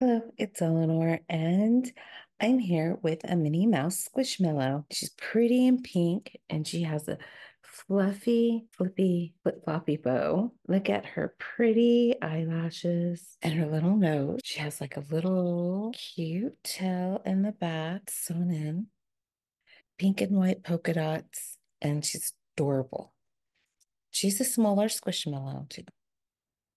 Hello, it's Eleanor, and I'm here with a Minnie Mouse Squishmallow. She's pretty in pink, and she has a fluffy, flippy, flip-floppy bow. Look at her pretty eyelashes and her little nose. She has like a little cute tail in the back sewn in, pink and white polka dots, and she's adorable. She's a smaller Squishmallow, too.